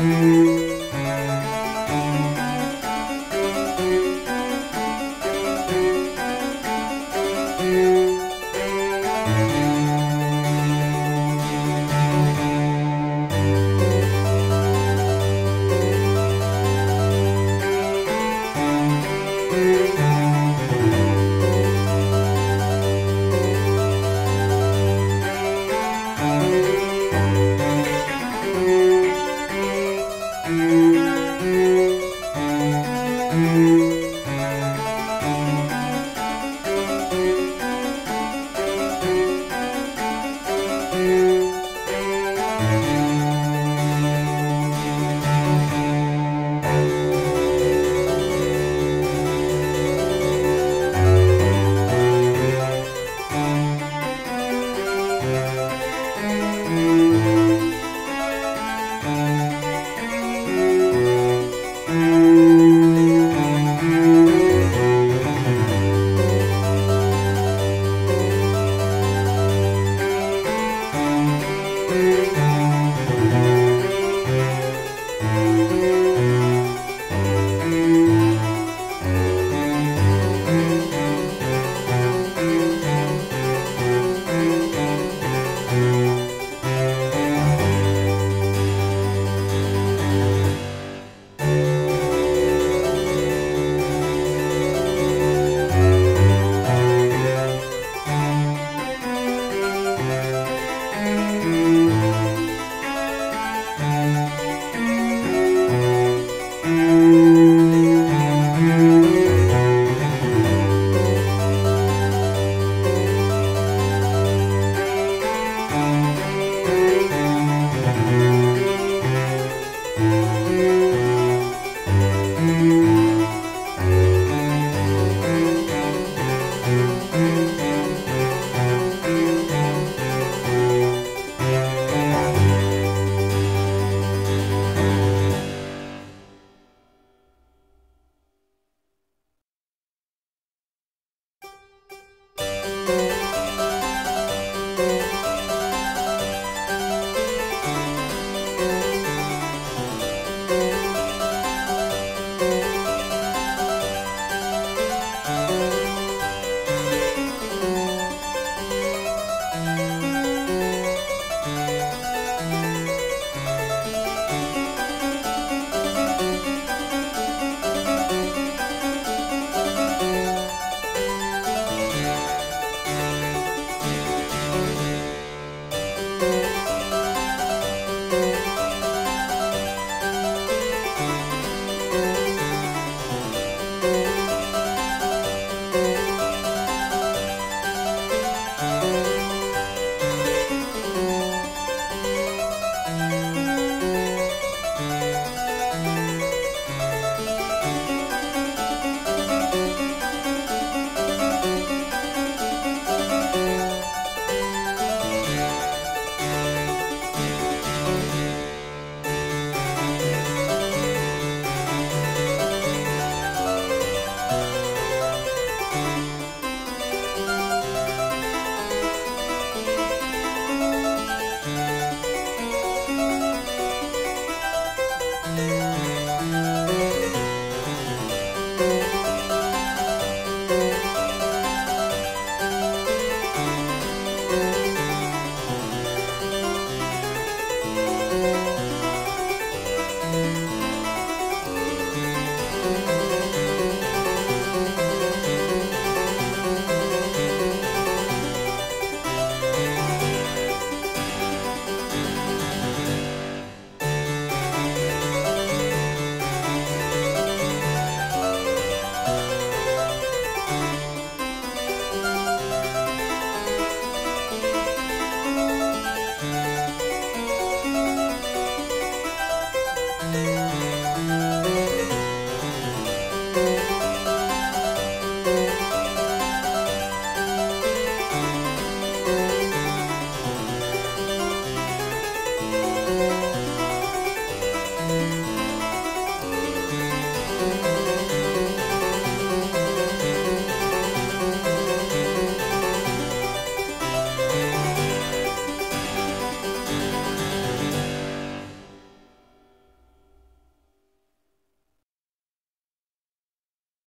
Música